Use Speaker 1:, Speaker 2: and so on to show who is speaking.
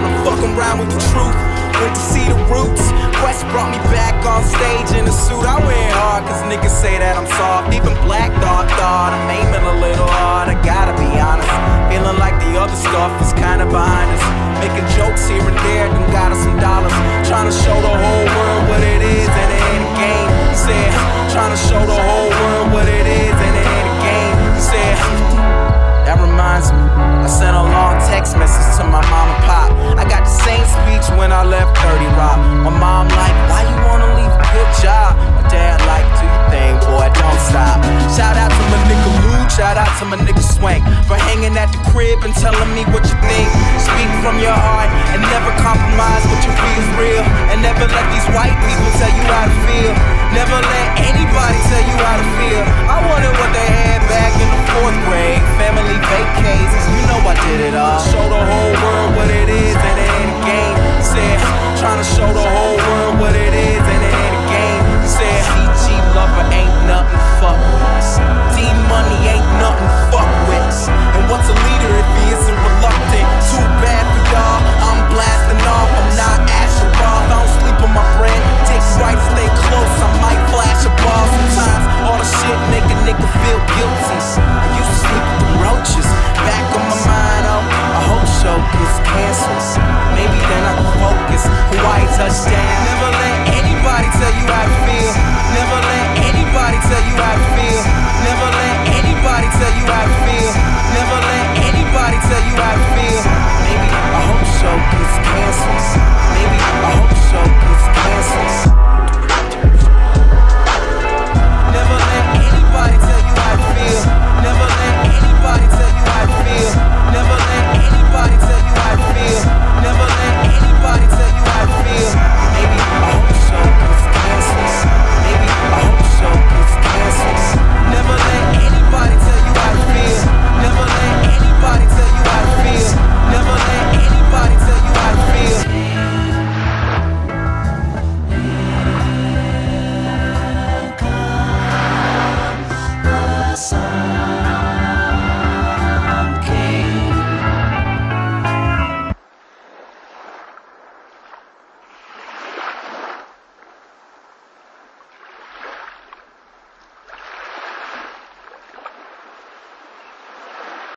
Speaker 1: down and fuck around with the truth. Went to see the roots. Quest brought me back on stage in a suit. I went hard, cause niggas say that I'm soft. Even Black Thought thought I'm aiming a little hard. I gotta be honest. Feeling like the other stuff is kinda behind us. Making jokes here and there, then got us some dollars. Trying to show the whole world what it is, and it ain't a game. Said, trying to show the whole world what it is, and it ain't a game. Said, that reminds me, to my nigga Swank for hanging at the crib and telling me what you think.